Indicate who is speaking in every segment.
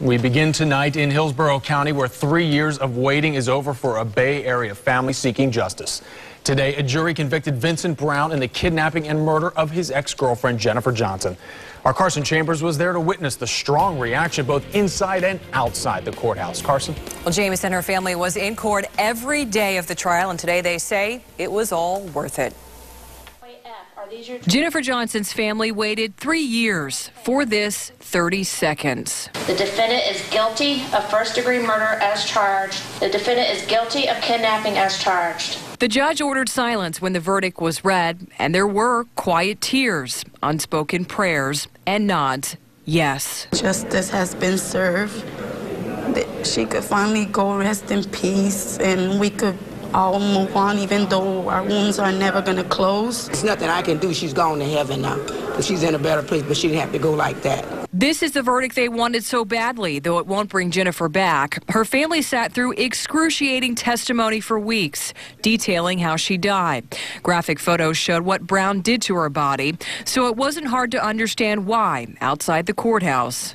Speaker 1: We begin tonight in Hillsborough County, where three years of waiting is over for a Bay Area family seeking justice. Today, a jury convicted Vincent Brown in the kidnapping and murder of his ex-girlfriend, Jennifer Johnson. Our Carson Chambers was there to witness the strong reaction both inside and outside the courthouse. Carson?
Speaker 2: Well, James and her family was in court every day of the trial, and today they say it was all worth it. Jennifer Johnson's family waited three years for this 30 seconds.
Speaker 3: The defendant is guilty of first degree murder as charged. The defendant is guilty of kidnapping as charged.
Speaker 2: The judge ordered silence when the verdict was read, and there were quiet tears, unspoken prayers, and nods. Yes.
Speaker 4: Justice has been served. That she could finally go rest in peace, and we could all move on, even though our wounds are never going to close.
Speaker 5: It's nothing I can do. She's gone to heaven now. She's in a better place, but she didn't have to go like that.
Speaker 2: This is the verdict they wanted so badly, though it won't bring Jennifer back. Her family sat through excruciating testimony for weeks, detailing how she died. Graphic photos showed what Brown did to her body, so it wasn't hard to understand why outside the courthouse.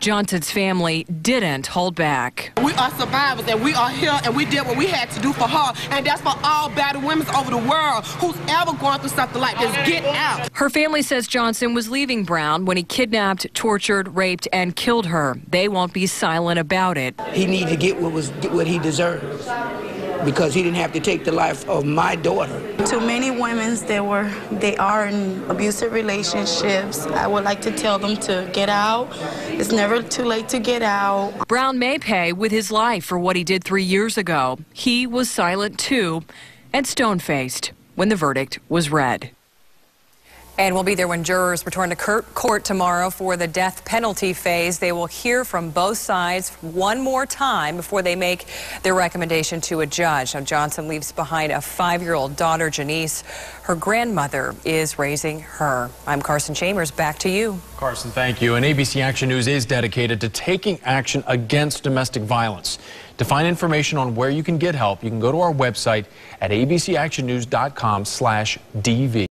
Speaker 2: Johnson's family didn't hold back.
Speaker 6: We are survivors and we are here and we did what we had to do for her. And that's for all battered women over the world who's ever going through something like this. Get out.
Speaker 2: Her family says Johnson was leaving Brown when he kidnapped, tortured, raped, and killed her. They won't be silent about it.
Speaker 5: He needs to get what was what he deserves because he didn't have to take the life of my daughter.
Speaker 4: To many women, they were they are in abusive relationships. I would like to tell them to get out. It's never too late to get out.
Speaker 2: Brown may pay with his life for what he did three years ago. He was silent too and stone-faced when the verdict was read. And we'll be there when jurors return to court tomorrow for the death penalty phase. They will hear from both sides one more time before they make their recommendation to a judge. Now, Johnson leaves behind a five-year-old daughter, Janice. Her grandmother is raising her. I'm Carson Chambers. Back to you.
Speaker 1: Carson, thank you. And ABC Action News is dedicated to taking action against domestic violence. To find information on where you can get help, you can go to our website at abcactionnews.com slash DV.